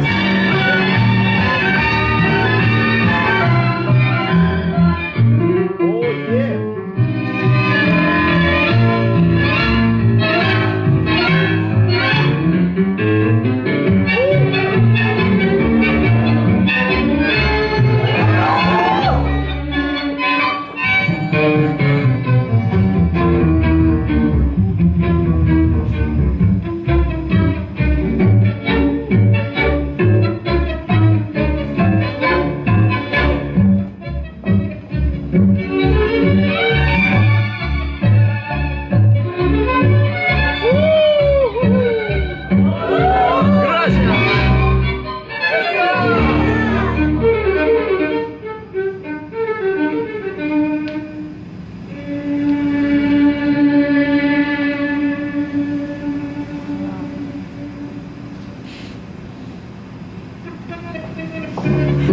to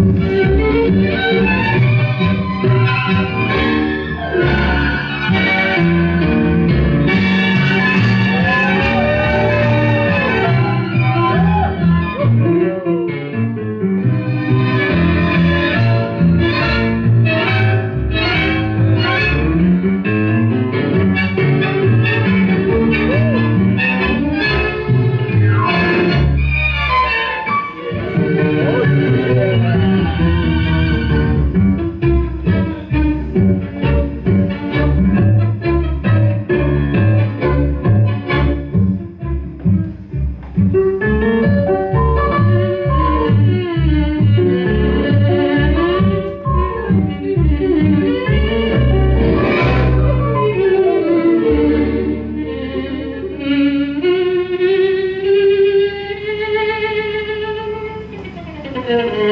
Mm-hmm. Yeah.